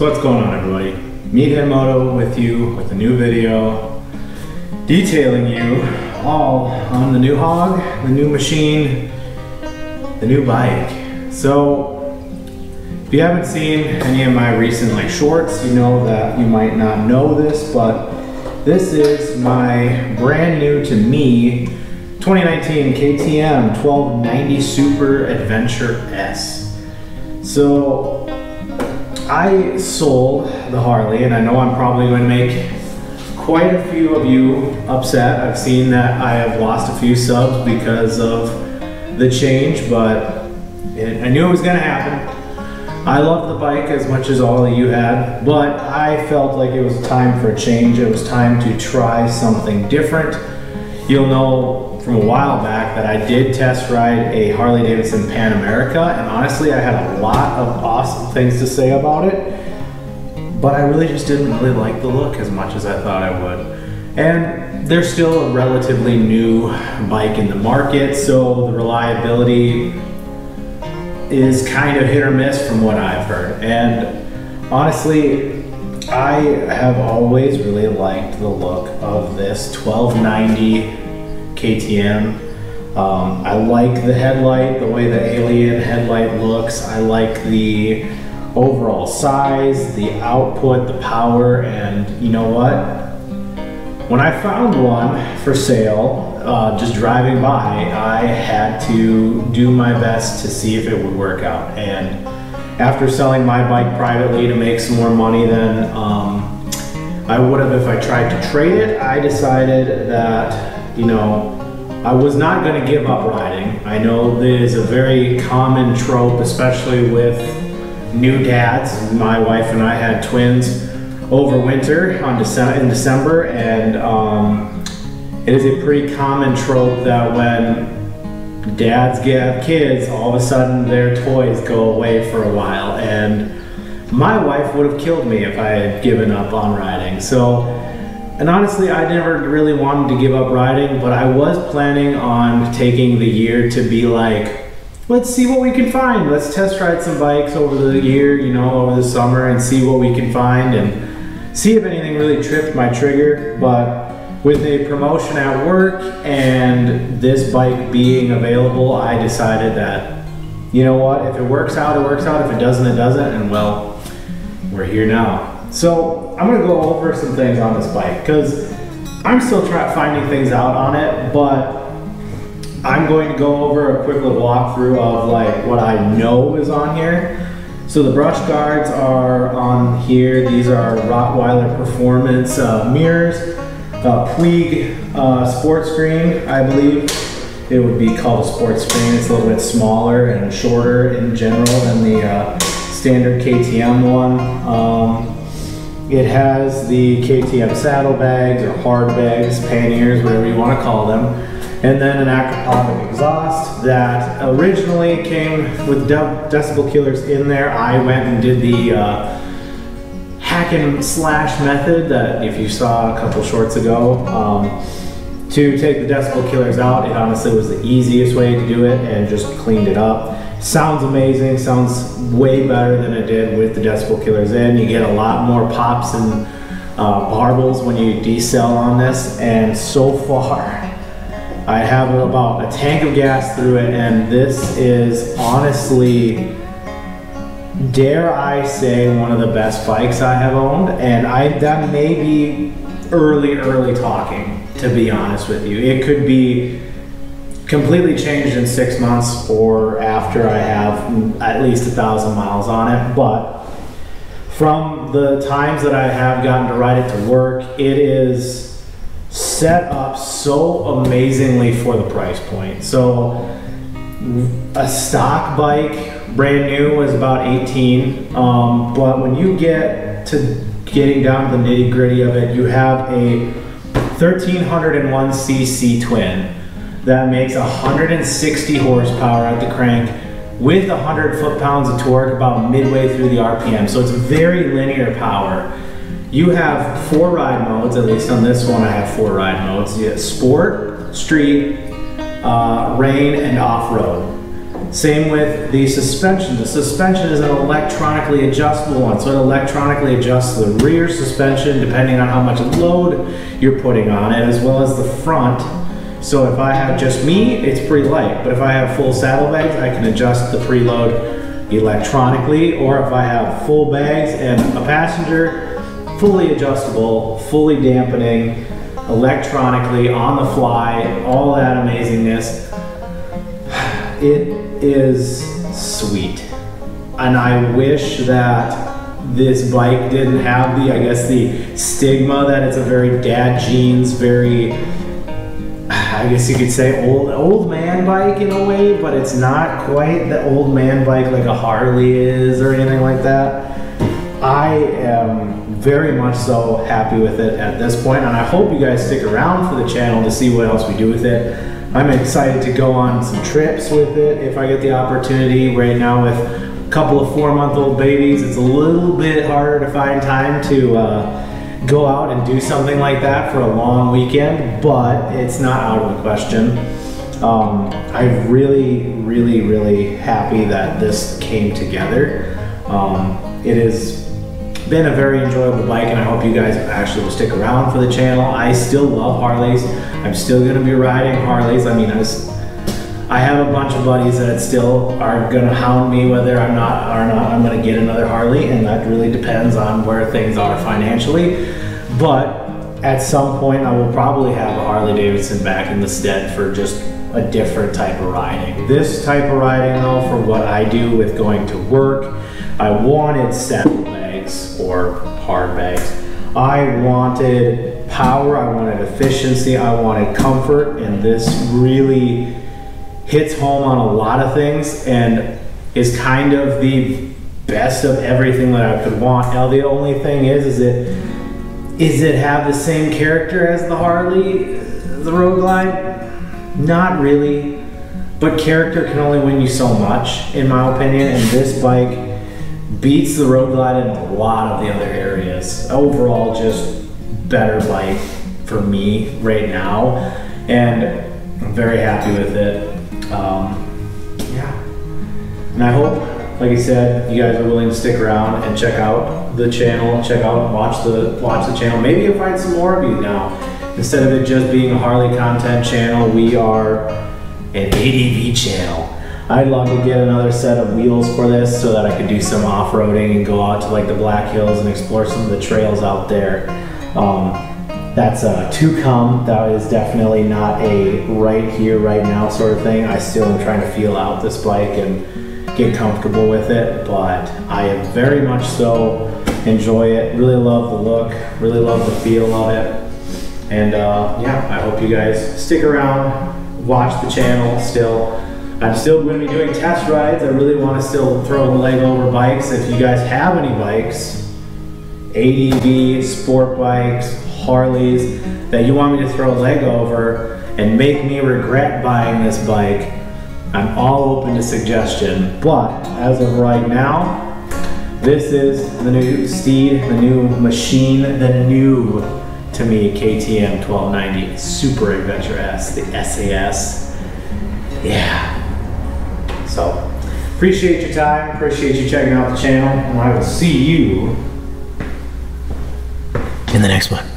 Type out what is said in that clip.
So what's going on everybody? Meathed Moto with you with a new video detailing you all on the new hog, the new machine, the new bike. So if you haven't seen any of my recent like shorts, you know that you might not know this, but this is my brand new to me 2019 KTM 1290 Super Adventure S. So I sold the Harley, and I know I'm probably going to make quite a few of you upset. I've seen that I have lost a few subs because of the change, but it, I knew it was going to happen. I love the bike as much as all of you had, but I felt like it was time for a change. It was time to try something different. You'll know from a while back that I did test ride a Harley Davidson Pan America, and honestly, I had a lot of awesome things to say about it, but I really just didn't really like the look as much as I thought I would. And they're still a relatively new bike in the market, so the reliability is kind of hit or miss from what I've heard. And honestly, I have always really liked the look of this 1290 KTM. Um, I like the headlight, the way the Alien headlight looks. I like the overall size, the output, the power, and you know what? When I found one for sale, uh, just driving by, I had to do my best to see if it would work out. And after selling my bike privately to make some more money than um, I would have if I tried to trade it, I decided that you know, I was not going to give up riding. I know that is a very common trope, especially with new dads. My wife and I had twins over winter on Dece in December, and um, it is a pretty common trope that when dads get kids, all of a sudden their toys go away for a while. And my wife would have killed me if I had given up on riding. So and honestly, I never really wanted to give up riding, but I was planning on taking the year to be like, let's see what we can find. Let's test ride some bikes over the year, you know, over the summer and see what we can find and see if anything really tripped my trigger. But with a promotion at work and this bike being available, I decided that, you know what, if it works out, it works out. If it doesn't, it doesn't. And well, we're here now. So I'm gonna go over some things on this bike because I'm still trying finding things out on it, but I'm going to go over a quick little walkthrough of like what I know is on here. So the brush guards are on here. These are Rottweiler Performance uh, mirrors, uh, Puig uh, sports screen, I believe. It would be called a sports screen. It's a little bit smaller and shorter in general than the uh, standard KTM one. Um, it has the KTM saddlebags or hard bags, panniers, whatever you want to call them. And then an Akrapovic exhaust that originally came with de decibel killers in there. I went and did the uh, hack and slash method that if you saw a couple shorts ago. Um, to take the decibel killers out, it honestly was the easiest way to do it and just cleaned it up. Sounds amazing, sounds way better than it did with the decibel killers in. You get a lot more pops and uh, when you decel on this, and so far, I have about a tank of gas through it, and this is honestly, dare I say, one of the best bikes I have owned, and I that may be early, early talking, to be honest with you. It could be completely changed in six months or after I have at least a thousand miles on it. But from the times that I have gotten to ride it to work, it is set up so amazingly for the price point. So a stock bike, brand new, was about 18. Um, but when you get to getting down to the nitty gritty of it, you have a 1301 cc twin that makes 160 horsepower at the crank with 100 foot-pounds of torque about midway through the RPM. So it's very linear power. You have four ride modes, at least on this one I have four ride modes. You have sport, street, uh, rain, and off-road. Same with the suspension. The suspension is an electronically adjustable one, so it electronically adjusts the rear suspension depending on how much load you're putting on it, as well as the front. So if I have just me, it's pretty light, but if I have full saddlebags, I can adjust the preload electronically, or if I have full bags and a passenger, fully adjustable, fully dampening, electronically, on the fly, all that amazingness. It is sweet. And I wish that this bike didn't have the, I guess, the stigma that it's a very dad jeans, very, I guess you could say old, old man bike in a way, but it's not quite the old man bike like a Harley is or anything like that. I am very much so happy with it at this point, and I hope you guys stick around for the channel to see what else we do with it. I'm excited to go on some trips with it if I get the opportunity. Right now with a couple of four month old babies, it's a little bit harder to find time to uh, go out and do something like that for a long weekend, but it's not out of the question. Um, I'm really, really, really happy that this came together. Um, it has been a very enjoyable bike and I hope you guys actually will stick around for the channel. I still love Harleys. I'm still gonna be riding Harleys. I mean, I, was, I have a bunch of buddies that still are gonna hound me whether I'm not or not I'm gonna get another Harley, and that really depends on where things are financially. But at some point, I will probably have a Harley Davidson back in the stead for just a different type of riding. This type of riding, though, for what I do with going to work, I wanted saddlebags or hard bags. I wanted power, I wanted efficiency, I wanted comfort, and this really hits home on a lot of things and is kind of the best of everything that I could want. Now the only thing is, is it is it have the same character as the Harley, the Road Glide? Not really, but character can only win you so much, in my opinion. And this bike beats the Road Glide in a lot of the other areas. Overall, just better bike for me right now, and I'm very happy with it. Um, yeah, and I hope, like I said, you guys are willing to stick around and check out the channel, check out, watch the watch the channel. Maybe you'll find some more of you now. Instead of it just being a Harley content channel, we are an ADV channel. I'd love to get another set of wheels for this so that I could do some off-roading and go out to like the Black Hills and explore some of the trails out there. Um, that's uh, to come. That is definitely not a right here, right now sort of thing. I still am trying to feel out this bike and get comfortable with it, but I am very much so enjoy it. Really love the look, really love the feel of it. And uh, yeah, I hope you guys stick around, watch the channel still. I'm still going to be doing test rides. I really want to still throw the leg over bikes. If you guys have any bikes, ADV, sport bikes, Harleys, that you want me to throw a leg over and make me regret buying this bike, I'm all open to suggestion. But as of right now, this is the new Steed, the new machine, the new, to me, KTM 1290 Super Adventure S, the SAS. Yeah. So, appreciate your time, appreciate you checking out the channel, and I will see you in the next one.